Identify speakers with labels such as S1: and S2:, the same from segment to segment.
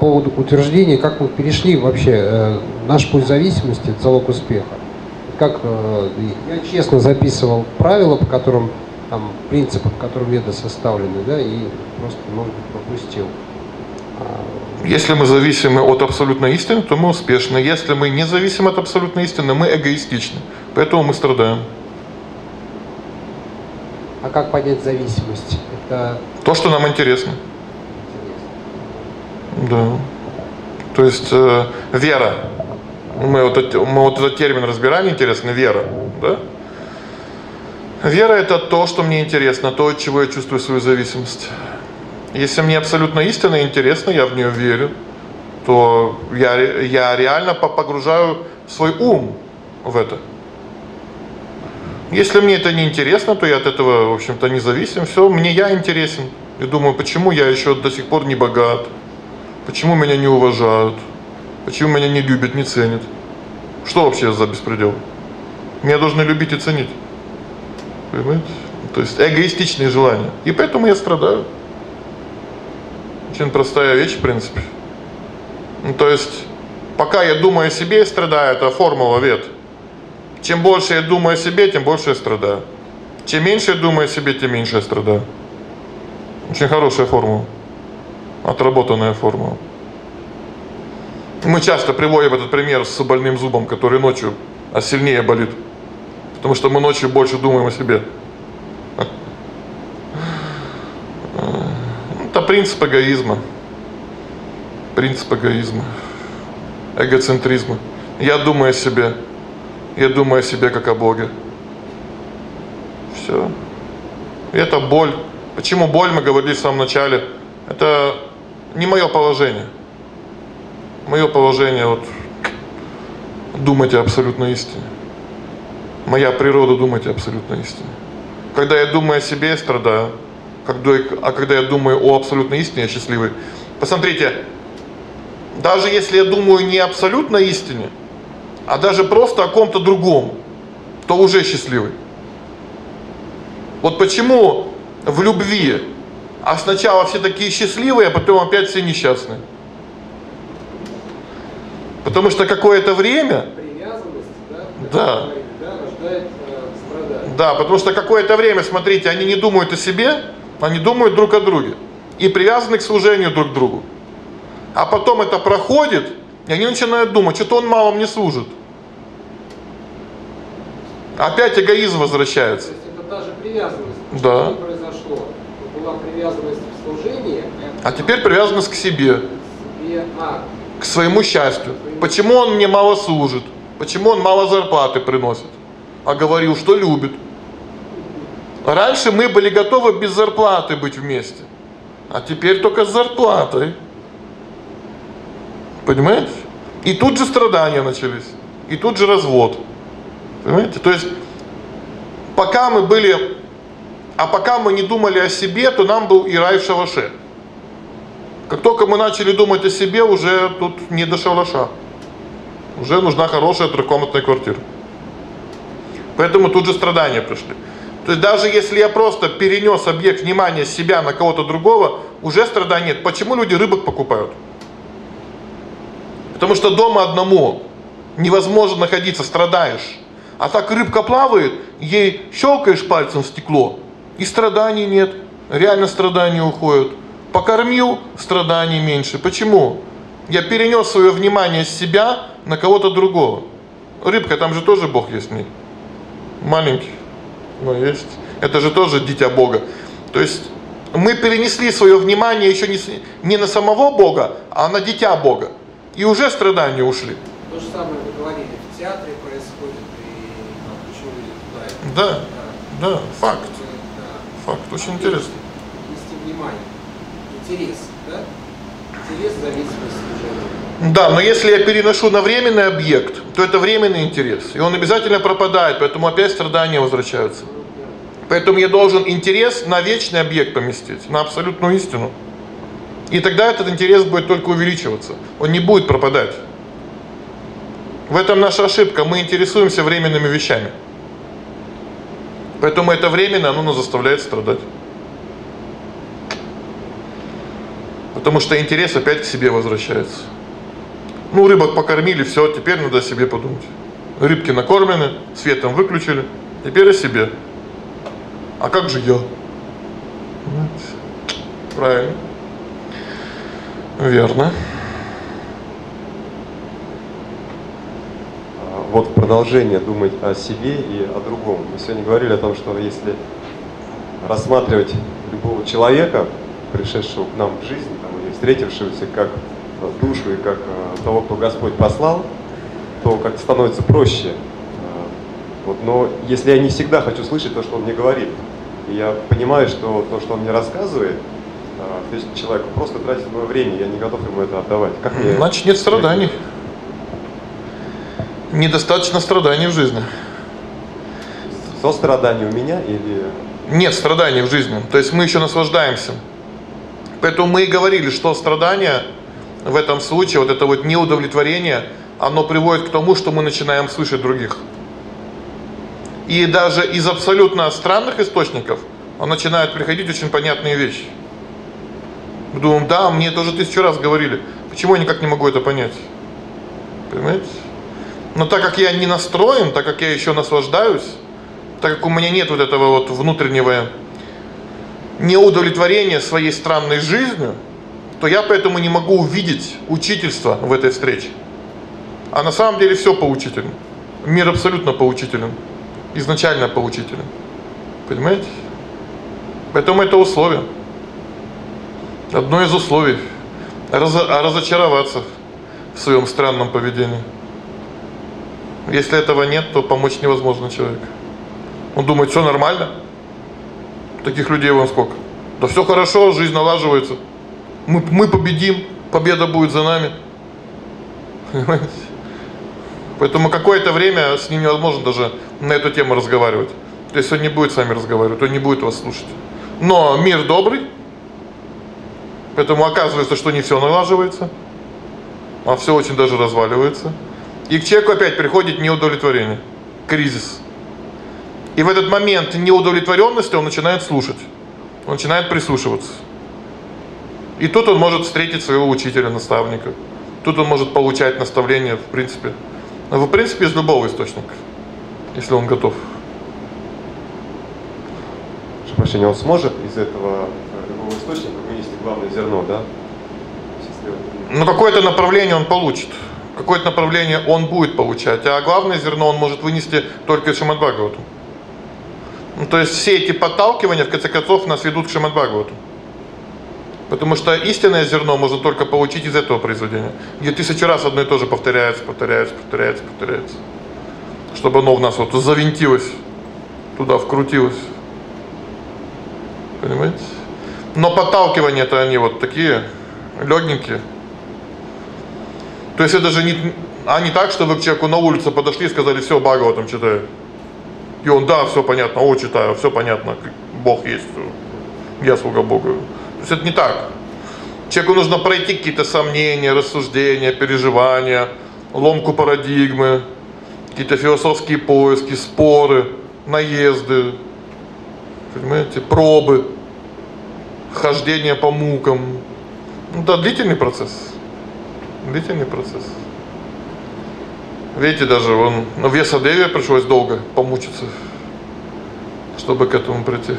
S1: поводу утверждения, как мы перешли вообще э, наш путь зависимости, залог успеха. Как э, я честно записывал правила, по которым там принципы, по которым веды составлены, да, и просто, может быть, пропустил.
S2: А, Если мы зависимы от абсолютной истины, то мы успешны. Если мы не зависим от абсолютной истины, мы эгоистичны. Поэтому мы страдаем.
S1: А как понять зависимость? Это
S2: То, что нам интересно. Да. То есть э, вера. Мы вот, эти- мы вот этот термин разбираем, интересно, вера. Да? Вера это то, что мне интересно, то, от чего я чувствую свою зависимость. Если мне абсолютно истина интересна, я в нее верю, то я, я реально по- погружаю свой ум в это. Если мне это не интересно, то я от этого, в общем-то, не зависим. Все, мне я интересен. И думаю, почему я еще до сих пор не богат? Почему меня не уважают? Почему меня не любят, не ценят? Что вообще за беспредел? Меня должны любить и ценить. Понимаете? То есть эгоистичные желания. И поэтому я страдаю. Очень простая вещь, в принципе. Ну, то есть, пока я думаю о себе, я страдаю. Это формула вет. Чем больше я думаю о себе, тем больше я страдаю. Чем меньше я думаю о себе, тем меньше я страдаю. Очень хорошая формула. Отработанная формула. Мы часто приводим этот пример с больным зубом, который ночью, а сильнее болит. Потому что мы ночью больше думаем о себе. Это принцип эгоизма. Принцип эгоизма. Эгоцентризма. Я думаю о себе. Я думаю о себе как о Боге. Все. Это боль. Почему боль, мы говорили в самом начале, это не мое положение. Мое положение вот думать о абсолютной истине. Моя природа думать о абсолютной истине. Когда я думаю о себе, я страдаю. Когда, а когда я думаю о абсолютной истине, я счастливый. Посмотрите, даже если я думаю не о абсолютной истине, а даже просто о ком-то другом, то уже счастливый. Вот почему в любви, а сначала все такие счастливые, а потом опять все несчастные. Потому что какое-то время,
S1: привязанность, да, страдания.
S2: да, потому что какое-то время, смотрите, они не думают о себе, они думают друг о друге. И привязаны к служению друг к другу. А потом это проходит, и они начинают думать, что-то он мало мне служит. Опять эгоизм возвращается.
S1: То есть это та же привязанность.
S2: Да.
S1: Была привязанность в служении,
S2: А теперь привязанность к себе,
S1: к себе, а,
S2: к своему счастью. Почему он мне мало служит? Почему он мало зарплаты приносит? А говорил, что любит. Раньше мы были готовы без зарплаты быть вместе. А теперь только с зарплатой. Понимаете? И тут же страдания начались. И тут же развод. Понимаете? То есть, пока мы были, а пока мы не думали о себе, то нам был и рай в шалаше. Как только мы начали думать о себе, уже тут не до шалаша. Уже нужна хорошая трехкомнатная квартира. Поэтому тут же страдания пришли. То есть даже если я просто перенес объект внимания себя на кого-то другого, уже страданий нет. Почему люди рыбок покупают? Потому что дома одному невозможно находиться, страдаешь. А так рыбка плавает, ей щелкаешь пальцем в стекло, и страданий нет. Реально страдания уходят. Покормил, страданий меньше. Почему? Я перенес свое внимание с себя на кого-то другого. Рыбка, там же тоже Бог есть в ней. Маленький, но есть. Это же тоже дитя Бога. То есть мы перенесли свое внимание еще не, не на самого Бога, а на дитя Бога. И уже страдания ушли.
S1: то же самое вы говорили, в театре происходит, и ну, почему люди туда это-
S2: Да, Да. факт. Очень интересно.
S1: Нести внимание. Интерес, да? Интерес, зависимость служения.
S2: Да, но если я переношу на временный объект, то это временный интерес. И он обязательно пропадает, поэтому опять страдания возвращаются. Поэтому я должен интерес на вечный объект поместить, на абсолютную истину. И тогда этот интерес будет только увеличиваться. Он не будет пропадать. В этом наша ошибка. Мы интересуемся временными вещами. Поэтому это временно, оно нас заставляет страдать. Потому что интерес опять к себе возвращается. Ну, рыбок покормили, все, теперь надо о себе подумать. Рыбки накормлены, светом выключили, теперь о себе. А как же я? Правильно. Верно.
S3: Вот продолжение думать о себе и о другом. Мы сегодня говорили о том, что если рассматривать любого человека, пришедшего к нам в жизнь, там, или встретившегося как душу и как э, того, кто Господь послал, то как становится проще. Э, вот, но если я не всегда хочу слышать то, что он мне говорит, и я понимаю, что то, что он мне рассказывает, э, то есть человек просто тратит мое время, я не готов ему это отдавать.
S2: Как мне Значит, нет страданий. Недостаточно страданий в жизни.
S3: Сострадание у меня или...
S2: Нет страданий в жизни. То есть мы еще наслаждаемся. Поэтому мы и говорили, что страдания в этом случае, вот это вот неудовлетворение, оно приводит к тому, что мы начинаем слышать других. И даже из абсолютно странных источников он начинает приходить очень понятные вещи. Мы думаем, да, мне тоже тысячу раз говорили. Почему я никак не могу это понять? Понимаете? Но так как я не настроен, так как я еще наслаждаюсь, так как у меня нет вот этого вот внутреннего неудовлетворения своей странной жизнью, то я поэтому не могу увидеть учительство в этой встрече. А на самом деле все поучительно. Мир абсолютно поучителен. Изначально поучителен. Понимаете? Поэтому это условие. Одно из условий. Раз, разочароваться в своем странном поведении. Если этого нет, то помочь невозможно человеку. Он думает, все нормально. Таких людей вам сколько? Да все хорошо, жизнь налаживается. Мы, мы победим, победа будет за нами. Понимаете? Поэтому какое-то время с ним невозможно даже на эту тему разговаривать. То есть он не будет с вами разговаривать, он не будет вас слушать. Но мир добрый, поэтому оказывается, что не все налаживается, а все очень даже разваливается. И к человеку опять приходит неудовлетворение, кризис. И в этот момент неудовлетворенности он начинает слушать, он начинает прислушиваться. И тут он может встретить своего учителя, наставника. Тут он может получать наставления, в принципе, в принципе, из любого источника, если он готов.
S3: Прошу прощения, он сможет из этого э, любого источника вынести главное зерно, да?
S2: Ну, какое-то направление он получит. Какое-то направление он будет получать. А главное зерно он может вынести только из Шимадбхагавату. Ну, то есть все эти подталкивания, в конце концов, нас ведут к Шимадбхагавату. Потому что истинное зерно можно только получить из этого произведения, где тысячу раз одно и то же повторяется, повторяется, повторяется, повторяется. Чтобы оно в нас вот завинтилось, туда вкрутилось. Понимаете? Но подталкивания-то они вот такие, легенькие. То есть это же не, а не так, что вы к человеку на улице подошли и сказали, все, Бхагава там читаю. И он, да, все понятно, о, читаю, все понятно, Бог есть, я слуга Бога. То есть это не так. Человеку нужно пройти какие-то сомнения, рассуждения, переживания, ломку парадигмы, какие-то философские поиски, споры, наезды, понимаете, пробы, хождение по мукам. Ну, да, длительный процесс. Длительный процесс. Видите, даже он на Весадеве пришлось долго помучиться, чтобы к этому прийти.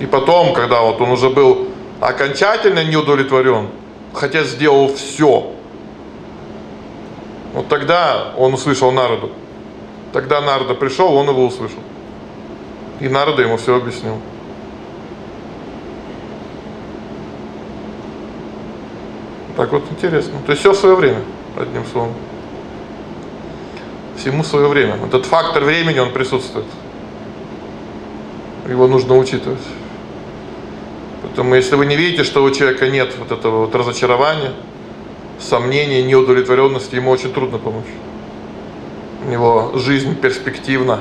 S2: И потом, когда вот он уже был окончательно неудовлетворен, хотя сделал все, вот тогда он услышал народу. Тогда Нарда пришел, он его услышал. И Нарда ему все объяснил. Так вот интересно. То есть все в свое время, одним словом. Всему свое время. Этот фактор времени, он присутствует. Его нужно учитывать. Поэтому если вы не видите, что у человека нет вот этого вот разочарования, сомнений, неудовлетворенности, ему очень трудно помочь. У него жизнь перспективна.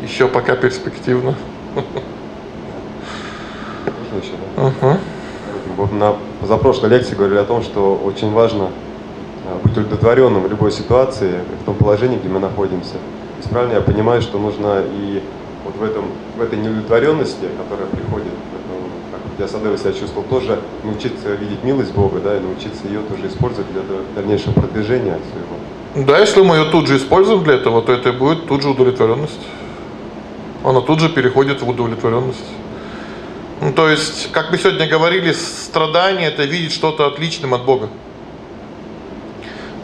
S2: Еще пока перспективна.
S3: Угу. Вот на позапрошлой лекции говорили о том, что очень важно а, быть удовлетворенным в любой ситуации, в том положении, где мы находимся. Есть правильно я понимаю, что нужно и вот в, этом, в этой неудовлетворенности, которая приходит, как я Садева себя чувствовал, тоже научиться видеть милость Бога, да, и научиться ее тоже использовать для дальнейшего продвижения своего.
S2: Да, если мы ее тут же используем для этого, то это будет тут же удовлетворенность. Она тут же переходит в удовлетворенность. Ну, то есть, как мы сегодня говорили, страдание – это видеть что-то отличным от Бога.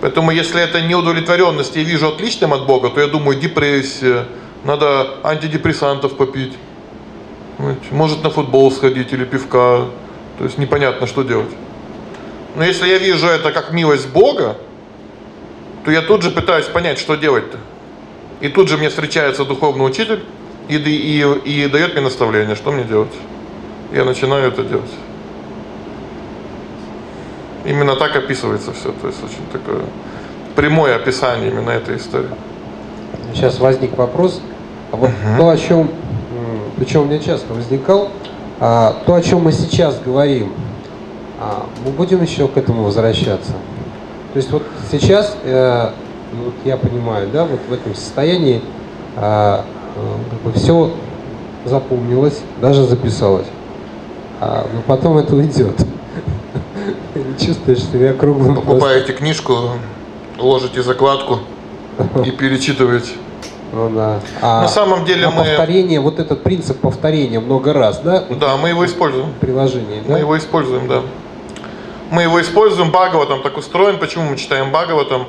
S2: Поэтому, если это неудовлетворенность я вижу отличным от Бога, то я думаю, депрессия, надо антидепрессантов попить, может на футбол сходить или пивка, то есть непонятно, что делать. Но если я вижу это как милость Бога, то я тут же пытаюсь понять, что делать-то. И тут же мне встречается духовный учитель и, и, и дает мне наставление, что мне делать. Я начинаю это делать. Именно так описывается все, то есть очень такое прямое описание именно этой истории.
S1: Сейчас возник вопрос, а вот угу. то, о чем, причем у меня часто возникал, а, то, о чем мы сейчас говорим, а, мы будем еще к этому возвращаться. То есть вот сейчас, э, вот я понимаю, да, вот в этом состоянии а, э, как бы все запомнилось, даже записалось, а, но потом это уйдет. Чувствуешь себя круглым.
S2: Покупаете книжку, ложите закладку и перечитываете.
S1: Ну да. А
S2: На самом деле мы...
S1: повторение, вот этот принцип повторения много раз, да?
S2: Да, мы его используем.
S1: Приложение, да?
S2: Мы его используем, да. Мы его используем, Бхагаватам так устроен. Почему мы читаем Бхагаватам?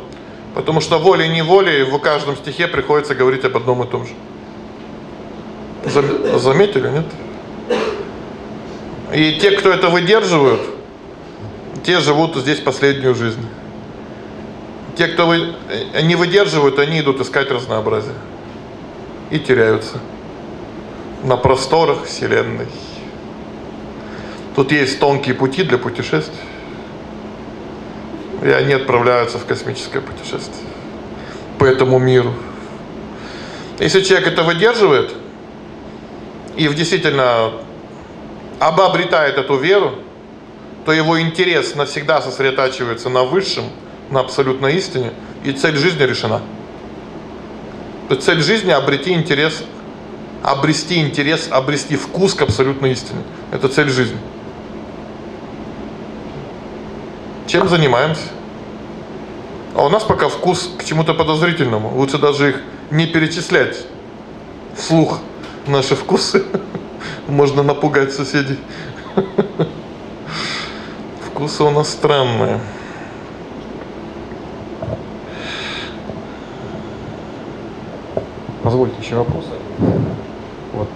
S2: Потому что волей-неволей в каждом стихе приходится говорить об одном и том же. Заметили, нет? И те, кто это выдерживают, те живут здесь последнюю жизнь. Те, кто вы, э, не выдерживают, они идут искать разнообразие. И теряются на просторах Вселенной. Тут есть тонкие пути для путешествий. И они отправляются в космическое путешествие по этому миру. Если человек это выдерживает и действительно обретает эту веру, то его интерес навсегда сосредотачивается на высшем, на абсолютной истине, и цель жизни решена. То есть цель жизни обрети интерес, обрести интерес, обрести вкус к абсолютной истине. Это цель жизни. Чем занимаемся? А у нас пока вкус к чему-то подозрительному. Лучше даже их не перечислять вслух наши вкусы. Можно напугать соседей. Вкусы у нас странные.
S4: Позвольте еще вопрос. Вот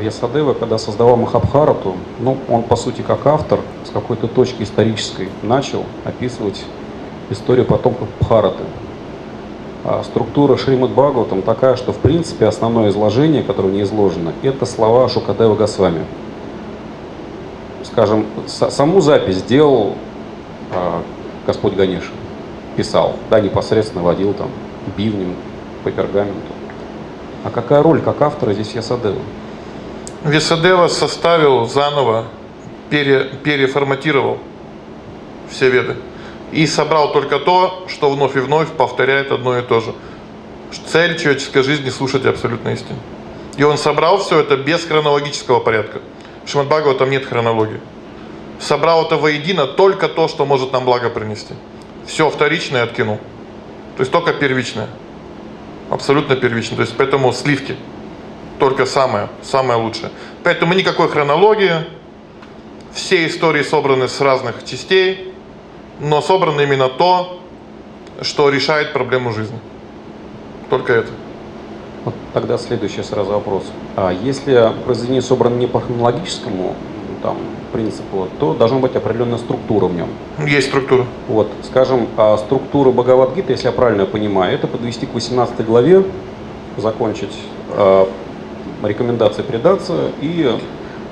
S4: Вьясадева, когда создавал Махабхарату, ну, он, по сути, как автор, с какой-то точки исторической начал описывать историю потомков Бхараты. А структура Шримад Бхагаватам такая, что, в принципе, основное изложение, которое не изложено, это слова Шукадева Госвами скажем, саму запись сделал э, Господь Ганеш, писал, да, непосредственно водил там бивнем по пергаменту. А какая роль как автора здесь Ясадева?
S2: Весадева составил заново, пере, переформатировал все веды и собрал только то, что вновь и вновь повторяет одно и то же. Цель человеческой жизни – слушать абсолютно истину. И он собрал все это без хронологического порядка. Шимат там нет хронологии. Собрал это воедино только то, что может нам благо принести. Все вторичное откинул. То есть только первичное. Абсолютно первичное. То есть поэтому сливки. Только самое, самое лучшее. Поэтому никакой хронологии. Все истории собраны с разных частей, но собрано именно то, что решает проблему жизни. Только это.
S4: Вот тогда следующий сразу вопрос. А если произведение собрано не по хронологическому там, принципу, то должна быть определенная структура в нем.
S2: Есть структура.
S4: Вот, скажем, а структура Бхагавадгиты, если я правильно понимаю, это подвести к 18 главе, закончить э, рекомендации предаться и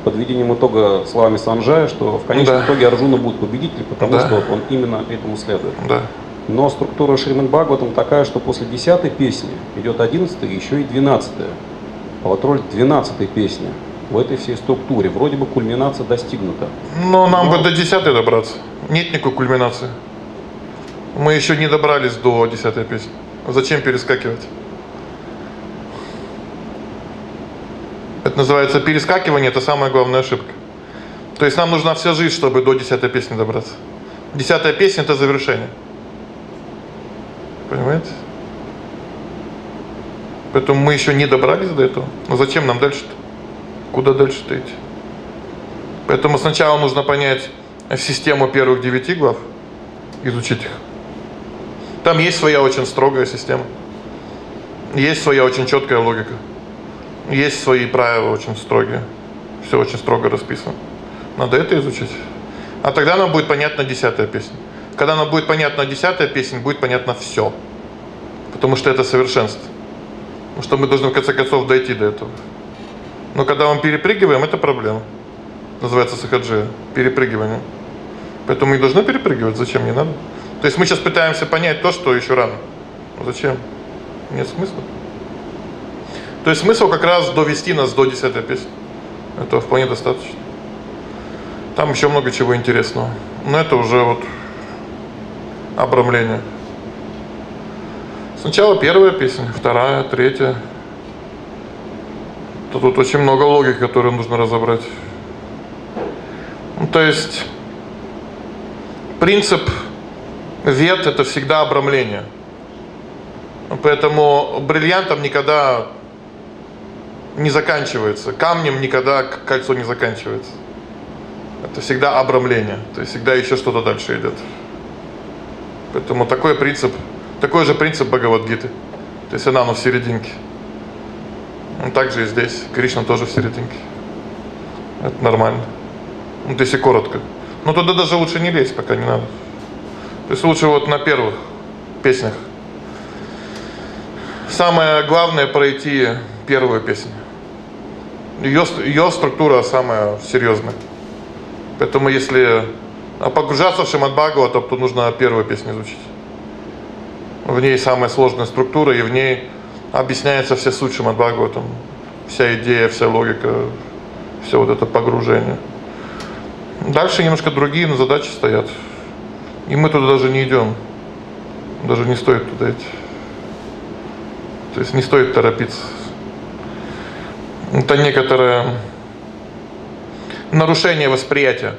S4: подведением итога словами Санджая, что в конечном да. итоге Арджуна будет победителем, потому да. что он именно этому следует.
S2: Да.
S4: Но структура Шримад Бхагаватам такая, что после десятой песни идет одиннадцатая, еще и двенадцатая. А вот роль двенадцатой песни в этой всей структуре, вроде бы кульминация достигнута.
S2: Но нам Но... бы до десятой добраться. Нет никакой кульминации. Мы еще не добрались до десятой песни. Зачем перескакивать? Это называется перескакивание, это самая главная ошибка. То есть нам нужна вся жизнь, чтобы до десятой песни добраться. Десятая песня это завершение. Понимаете? Поэтому мы еще не добрались до этого. Но зачем нам дальше-то? Куда дальше-то идти? Поэтому сначала нужно понять систему первых девяти глав, изучить их. Там есть своя очень строгая система. Есть своя очень четкая логика. Есть свои правила очень строгие. Все очень строго расписано. Надо это изучить. А тогда нам будет понятна десятая песня. Когда нам будет понятна десятая песня, будет понятно все. Потому что это совершенство. Потому что мы должны в конце концов дойти до этого. Но когда мы перепрыгиваем, это проблема. Называется сахаджи, перепрыгивание. Поэтому мы должны перепрыгивать, зачем не надо. То есть мы сейчас пытаемся понять то, что еще рано. Зачем? Нет смысла. То есть смысл как раз довести нас до 10 песни. Этого вполне достаточно. Там еще много чего интересного. Но это уже вот обрамление. Сначала первая песня, вторая, третья. То тут очень много логики, которую нужно разобрать. Ну, то есть принцип вет это всегда обрамление. Поэтому бриллиантом никогда не заканчивается, камнем никогда кольцо не заканчивается. Это всегда обрамление, то есть всегда еще что-то дальше идет. Поэтому такой принцип, такой же принцип Бхагавадгиты. То есть она, но в серединке. Ну, также и здесь, Кришна тоже в серединке. Это нормально. Ну, если коротко. Но туда даже лучше не лезть, пока не надо. То есть лучше вот на первых песнях. Самое главное пройти первую песню. Ее, ее структура самая серьезная. Поэтому если погружаться в Шимад Бхагавата, то нужно первую песню изучить. В ней самая сложная структура, и в ней объясняется вся суть Шимад Бхагаватам. Вся идея, вся логика, все вот это погружение. Дальше немножко другие задачи стоят. И мы туда даже не идем. Даже не стоит туда идти. То есть не стоит торопиться. Это некоторое нарушение восприятия.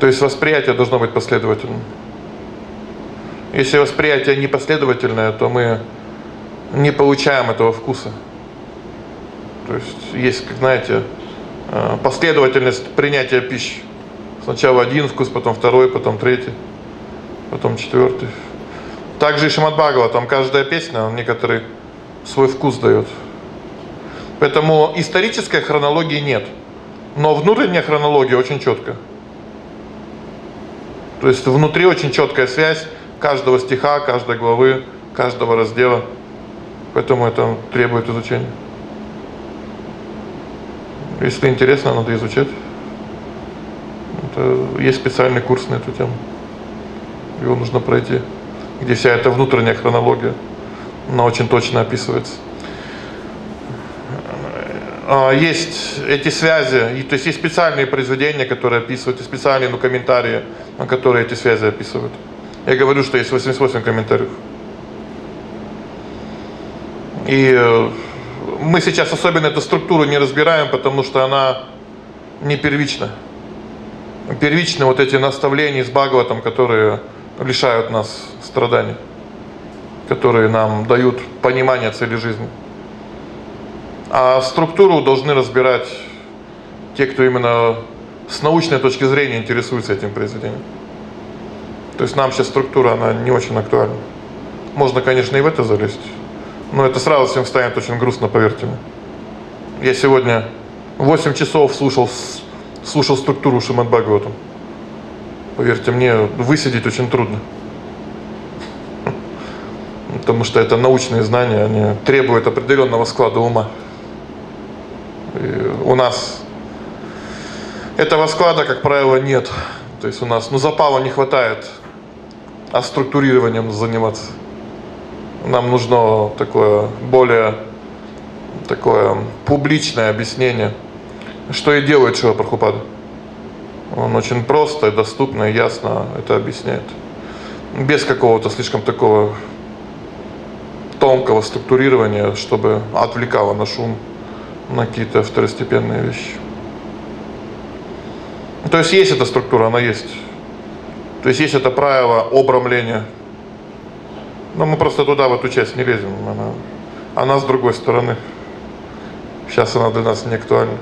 S2: То есть восприятие должно быть последовательным. Если восприятие непоследовательное, то мы не получаем этого вкуса. То есть есть, как знаете, э, последовательность принятия пищи. Сначала один вкус, потом второй, потом третий, потом четвертый. Также и Шимат там каждая песня, он некоторый свой вкус дает. Поэтому исторической хронологии нет. Но внутренняя хронология очень четкая. То есть внутри очень четкая связь каждого стиха, каждой главы, каждого раздела. Поэтому это требует изучения. Если интересно, надо изучать. Это, есть специальный курс на эту тему. Его нужно пройти, где вся эта внутренняя хронология, она очень точно описывается. А, есть эти связи, и, то есть есть специальные произведения, которые описывают, и специальные ну, комментарии, которые эти связи описывают. Я говорю, что есть 88 комментариев. И э, мы сейчас особенно эту структуру не разбираем, потому что она не первична. Первичны вот эти наставления с Бхагаватом, которые лишают нас страданий, которые нам дают понимание цели жизни. А структуру должны разбирать те, кто именно с научной точки зрения интересуется этим произведением. То есть нам сейчас структура, она не очень актуальна. Можно, конечно, и в это залезть, но это сразу всем станет очень грустно, поверьте мне. Я сегодня 8 часов слушал, слушал структуру Шимат Бхагаватам. Поверьте мне, высидеть очень трудно. Потому что это научные знания, они требуют определенного склада ума у нас этого склада, как правило, нет. То есть у нас, ну, запала не хватает, а структурированием заниматься. Нам нужно такое более такое публичное объяснение, что и делает Шива Прабхупада. Он очень просто доступно и ясно это объясняет. Без какого-то слишком такого тонкого структурирования, чтобы отвлекало на шум на какие-то второстепенные вещи. Ну, То есть есть эта структура, она есть. То есть есть это правило обрамления. Но мы просто туда, в эту часть не лезем. Она, она с другой стороны. Сейчас она для нас не актуальна.